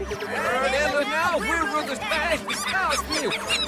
Ela não, we're the Spanish because you.